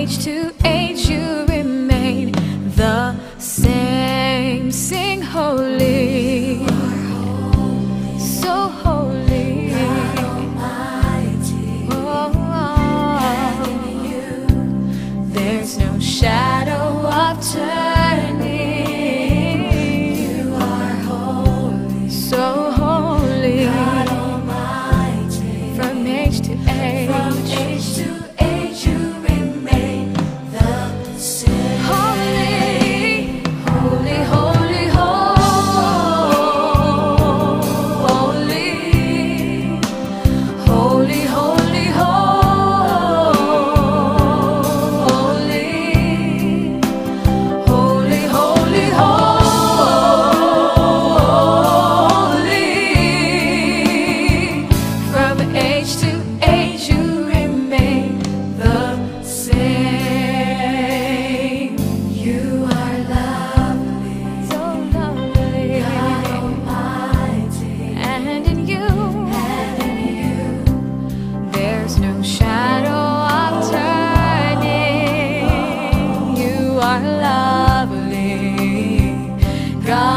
age to age you remain the same. Sing holy, so holy. Almighty, oh, oh. There's no shadow of turn.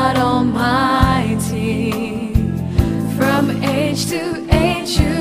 God Almighty, from age to age.